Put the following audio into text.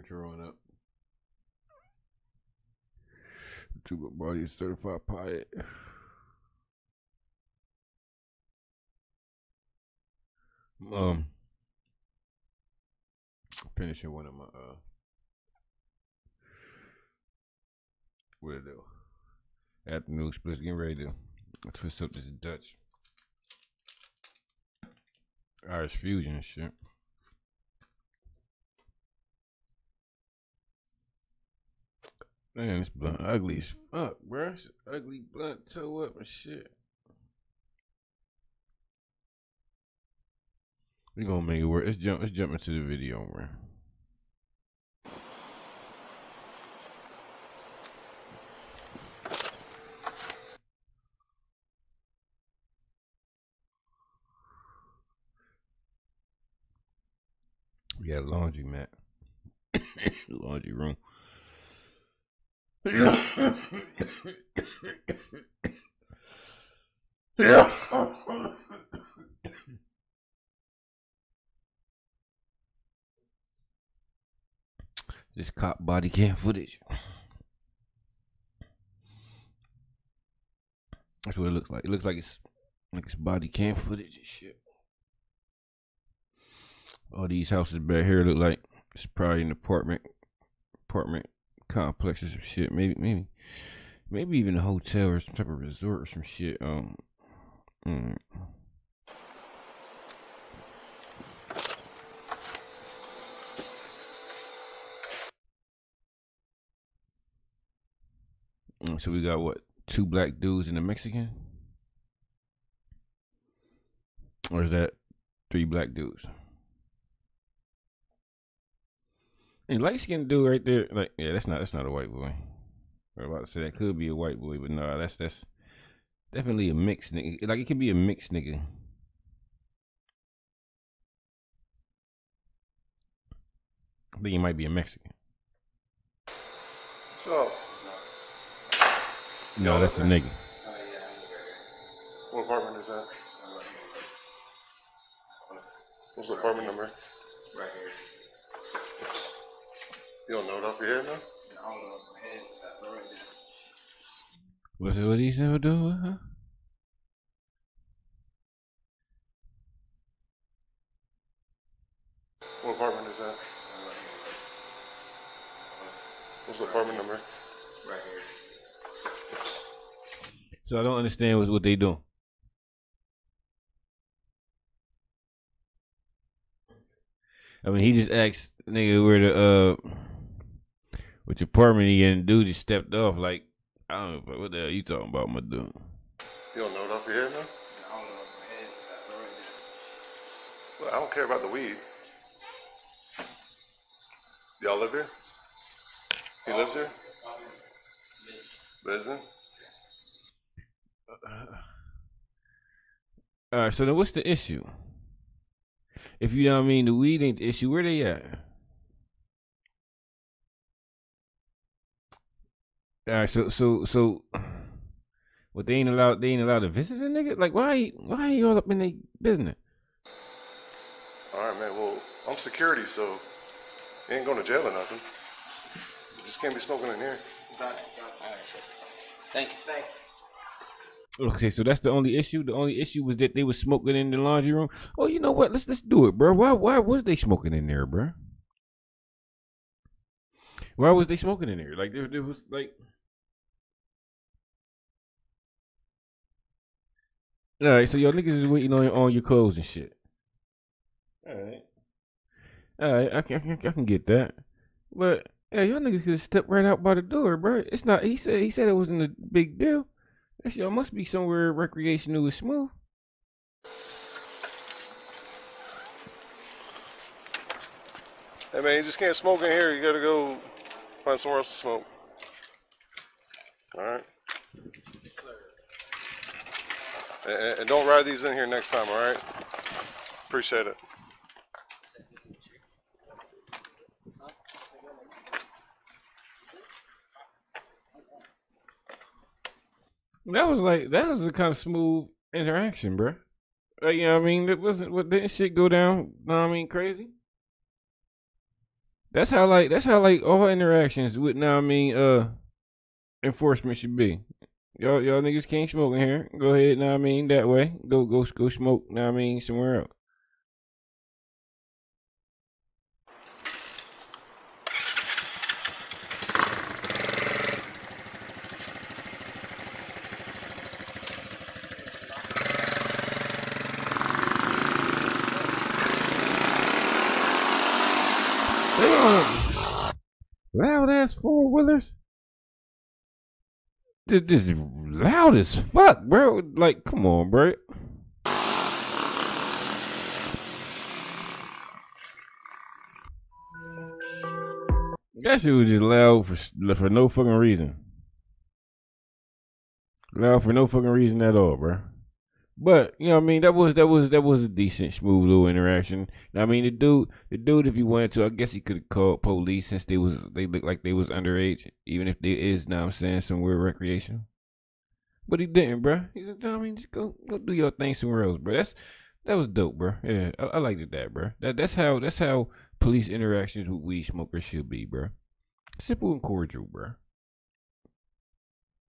Throwing up. Tuba body Certified Pothead. Um, finishing one of my uh, what it do? Afternoon splits. Getting ready to twist up this Dutch Irish fusion shit. Man, this blunt ugly as fuck, bruh. It's ugly blunt toe up and shit. We gonna make it work. Let's jump. Let's jump into the video, man. We got a laundry mat, laundry room. This cop body cam footage. That's what it looks like. It looks like it's like it's body cam footage and shit. All these houses back here look like it's probably an apartment apartment complex or some shit. Maybe maybe maybe even a hotel or some type of resort or some shit. Um mm. Mm, So we got what? Two black dudes and a Mexican? Or is that three black dudes? And light skinned dude right there, like yeah, that's not that's not a white boy. I was about to say that could be a white boy, but no, that's that's definitely a mixed nigga. Like it could be a mixed nigga. I think he might be a Mexican. So, No, that's a nigga. what apartment is that? What's the apartment number? Right here. You don't know it off your head, man? I don't know my head. That. What's it? What he said? Do? Huh? What apartment is that? What's the apartment number? Right here. So I don't understand what, what they doing. I mean, he just asked nigga where the uh, which apartment he in. Dude just stepped off. Like I don't know what the hell you talking about, my dude. You don't know it off your head, man? I don't know my head. That right there. Well, I don't care about the weed. Y'all live here? He oh. lives here? Business? All right. So then, what's the issue? If you know what I mean, the weed ain't the issue. Where they at? All right. So so so. What they ain't allowed? They ain't allowed to visit a nigga. Like why? Why are you all up in their business? All right, man. Well, I'm security, so you ain't going to jail or nothing. You just can't be smoking in here. Got it. Got it. All right, sir. Thank you. Thank you. Okay, so that's the only issue. The only issue was that they was smoking in the laundry room. Oh, you know what? Let's let's do it, bro. Why why was they smoking in there, bro? Why was they smoking in there? Like there, there was like. All right, so your niggas is waiting on on your clothes and shit. All right, all right, I can I can, I can get that, but yeah, y'all niggas could step right out by the door, bro. It's not. He said he said it wasn't a big deal. That y'all must be somewhere recreational and smooth. Hey, man, you just can't smoke in here. You gotta go find somewhere else to smoke. All right. And, and- don't ride these in here next time. All right. Appreciate it. That was like that was a kind of smooth interaction, bro. Like, you know what I mean? It wasn't what didn't shit go down, know what I mean, crazy? That's how like that's how like all interactions with now I mean uh enforcement should be. Y'all y'all niggas can't smoke in here. Go ahead now I mean that way. Go go go smoke now I mean somewhere else. loud ass four wheelers. This, is loud as fuck, bro. Like, come on, bro. That shit was just loud for for no fucking reason. Loud for no fucking reason at all, bro. But you know, what I mean, that was that was that was a decent, smooth little interaction. I mean, the dude, the dude, if he wanted to, I guess he could have called police since they was they looked like they was underage, even if there is, now I'm saying, somewhere recreation. But he didn't, bro. He said, I mean, just go go do your thing somewhere else, bro. That's that was dope, bro. Yeah, I, I liked it that, bro. That that's how that's how police interactions with weed smokers should be, bro. Simple and cordial, bro.